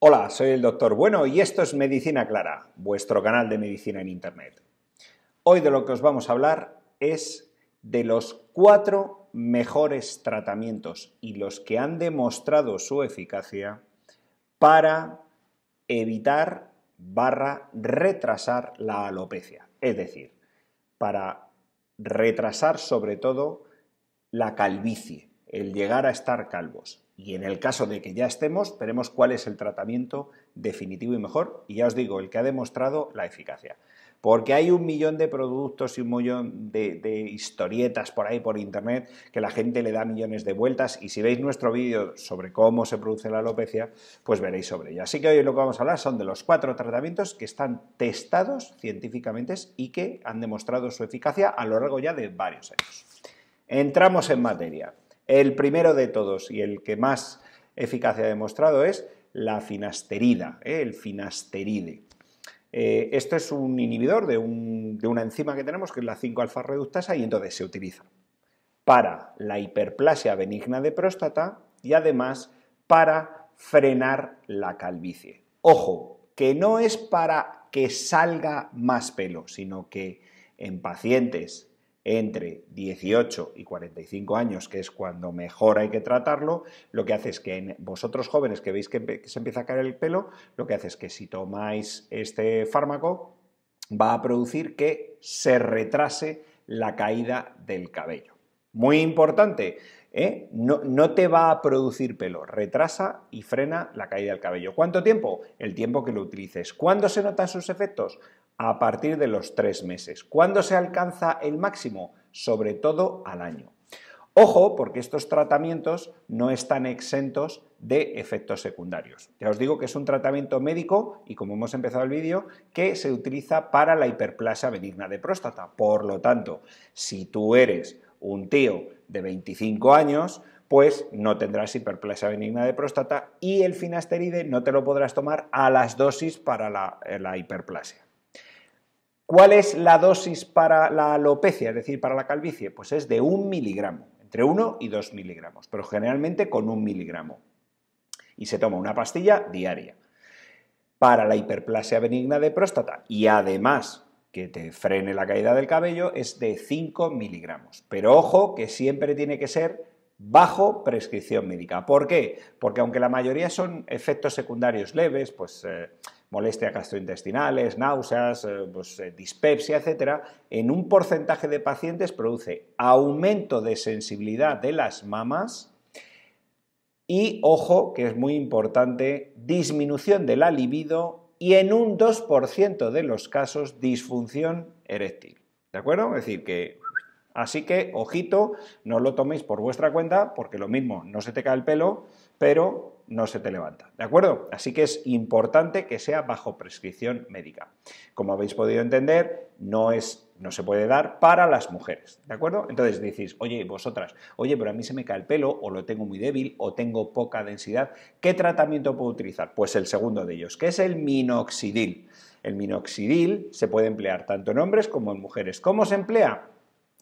Hola, soy el doctor Bueno y esto es Medicina Clara, vuestro canal de medicina en Internet. Hoy de lo que os vamos a hablar es de los cuatro mejores tratamientos y los que han demostrado su eficacia para evitar barra retrasar la alopecia. Es decir, para retrasar sobre todo la calvicie, el llegar a estar calvos. Y en el caso de que ya estemos, veremos cuál es el tratamiento definitivo y mejor. Y ya os digo, el que ha demostrado la eficacia. Porque hay un millón de productos y un millón de, historietas por ahí por internet que la gente le da millones de vueltas. Y si veis nuestro vídeo sobre cómo se produce la alopecia, pues veréis sobre ello. Así que hoy lo que vamos a hablar son de los cuatro tratamientos que están testados científicamente y que han demostrado su eficacia a lo largo ya de varios años. Entramos en materia. El primero de todos y el que más eficacia ha demostrado es la finasterida, ¿eh? el finasteride. Eh, esto es un inhibidor de, una enzima que tenemos que es la 5-alfa reductasa y entonces se utiliza para la hiperplasia benigna de próstata y además para frenar la calvicie. Ojo, que no es para que salga más pelo, sino que en pacientes entre 18 y 45 años, que es cuando mejor hay que tratarlo, lo que hace es que en vosotros jóvenes que veis que se empieza a caer el pelo, lo que hace es que si tomáis este fármaco va a producir que se retrase la caída del cabello. Muy importante, ¿eh? no, no, te va a producir pelo, retrasa y frena la caída del cabello. ¿Cuánto tiempo? El tiempo que lo utilices. ¿Cuándo se notan sus efectos? a partir de los tres meses. ¿Cuándo se alcanza el máximo? Sobre todo al año. Ojo, porque estos tratamientos no están exentos de efectos secundarios. Ya os digo que es un tratamiento médico y como hemos empezado el vídeo, que se utiliza para la hiperplasia benigna de próstata. Por lo tanto, si tú eres un tío de 25 años, pues no tendrás hiperplasia benigna de próstata y el finasteride no te lo podrás tomar a las dosis para la, la hiperplasia. ¿Cuál es la dosis para la alopecia, es decir, para la calvicie? Pues es de un miligramo, entre 1 y 2 miligramos, pero generalmente con un miligramo. Y se toma una pastilla diaria. Para la hiperplasia benigna de próstata y además que te frene la caída del cabello es de 5 miligramos. Pero ojo que siempre tiene que ser bajo prescripción médica. ¿Por qué? Porque aunque la mayoría son efectos secundarios leves, pues eh, molestias gastrointestinales, náuseas, eh, pues, eh, dispepsia, etc., en un porcentaje de pacientes produce aumento de sensibilidad de las mamas y, ojo, que es muy importante, disminución de la libido y en un 2% de los casos disfunción eréctil. ¿De acuerdo? Es decir, que Así que, ojito, no lo toméis por vuestra cuenta, porque lo mismo, no se te cae el pelo, pero no se te levanta. ¿De acuerdo? Así que es importante que sea bajo prescripción médica. Como habéis podido entender, no es no se puede dar para las mujeres, ¿de acuerdo? Entonces decís, oye, vosotras, oye, pero a mí se me cae el pelo, o lo tengo muy débil, o tengo poca densidad, ¿qué tratamiento puedo utilizar? Pues el segundo de ellos, que es el minoxidil. El minoxidil se puede emplear tanto en hombres como en mujeres. ¿Cómo se emplea?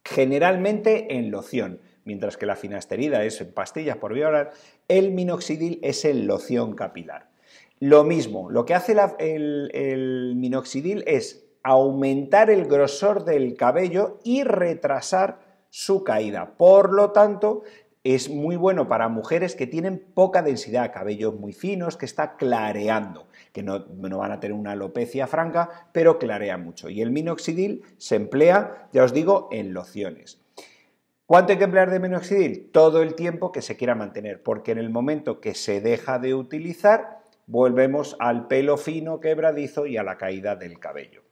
generalmente en loción, mientras que la finasterida es en pastillas por vía oral, el minoxidil es en loción capilar. Lo mismo, lo que hace el, el minoxidil es aumentar el grosor del cabello y retrasar su caída. Por lo tanto, es muy bueno para mujeres que tienen poca densidad, cabellos muy finos, que está clareando, que no, van a tener una alopecia franca, pero clarea mucho. Y el minoxidil se emplea, ya os digo, en lociones. ¿Cuánto hay que emplear de minoxidil? Todo el tiempo que se quiera mantener, porque en el momento que se deja de utilizar, volvemos al pelo fino, quebradizo y a la caída del cabello.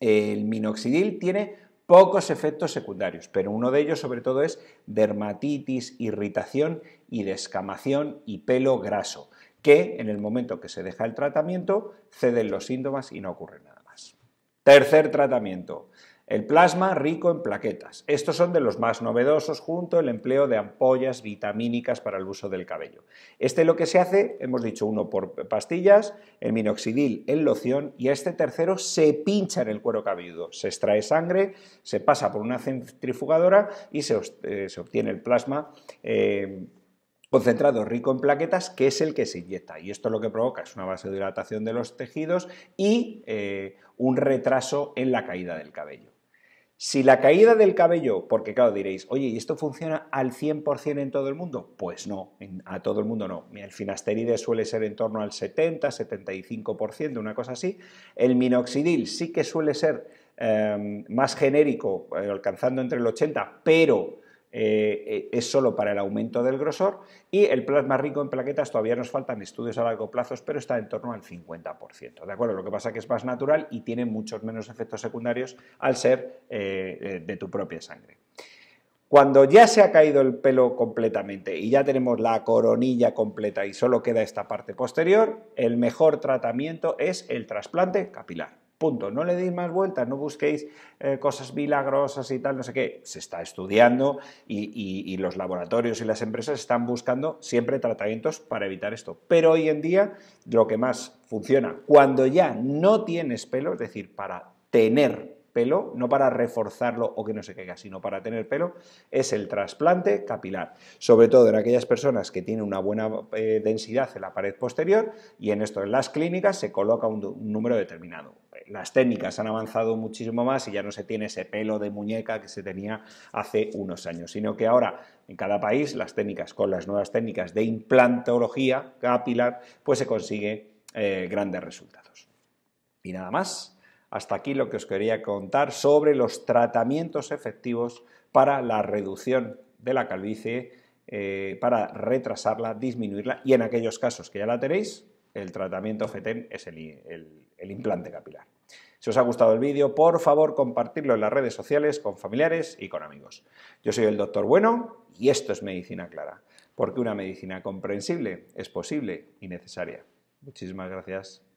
El minoxidil tiene pocos efectos secundarios, pero uno de ellos sobre todo es dermatitis, irritación y descamación y pelo graso, que en el momento que se deja el tratamiento ceden los síntomas y no ocurre nada más. Tercer tratamiento, el plasma rico en plaquetas. Estos son de los más novedosos junto al empleo de ampollas vitamínicas para el uso del cabello. Este lo que se hace, hemos dicho uno por pastillas, el minoxidil en loción y este tercero se pincha en el cuero cabelludo. Se extrae sangre, se pasa por una centrifugadora y se, eh, obtiene el plasma. Eh, concentrado rico en plaquetas, que es el que se inyecta. Y esto lo que provoca es una vasodilatación de los tejidos y eh, un retraso en la caída del cabello. Si la caída del cabello, porque claro diréis, oye, ¿y esto funciona al 100% en todo el mundo? Pues no, a todo el mundo no. El finasteride suele ser en torno al 70, 75%, una cosa así. El minoxidil sí que suele ser eh, más genérico, eh, alcanzando entre el 80, pero eh, eh, es solo para el aumento del grosor y el plasma rico en plaquetas todavía nos faltan estudios a largo plazo, pero está en torno al 50%. ¿De acuerdo? Lo que pasa es que es más natural y tiene muchos menos efectos secundarios al ser eh, de tu propia sangre. Cuando ya se ha caído el pelo completamente y ya tenemos la coronilla completa y solo queda esta parte posterior, el mejor tratamiento es el trasplante capilar. Punto. No le deis más vueltas, no busquéis eh, cosas milagrosas y tal, no sé qué. Se está estudiando y, los laboratorios y las empresas están buscando siempre tratamientos para evitar esto. Pero hoy en día lo que más funciona, cuando ya no tienes pelo, es decir, para tener pelo, no para reforzarlo o que no se caiga, sino para tener pelo, es el trasplante capilar. Sobre todo en aquellas personas que tienen una buena eh, densidad en la pared posterior y en esto en las clínicas se coloca un número determinado las técnicas han avanzado muchísimo más y ya no se tiene ese pelo de muñeca que se tenía hace unos años, sino que ahora en cada país las técnicas con las nuevas técnicas de implantología capilar, pues se consigue eh, grandes resultados. Y nada más, hasta aquí lo que os quería contar sobre los tratamientos efectivos para la reducción de la calvicie, eh, para retrasarla, disminuirla y en aquellos casos que ya la tenéis, el tratamiento FETEN es el implante capilar. Si os ha gustado el vídeo, por favor compartirlo en las redes sociales con familiares y con amigos. Yo soy el doctor Bueno y esto es Medicina Clara, porque una medicina comprensible es posible y necesaria. Muchísimas gracias.